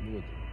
Вот.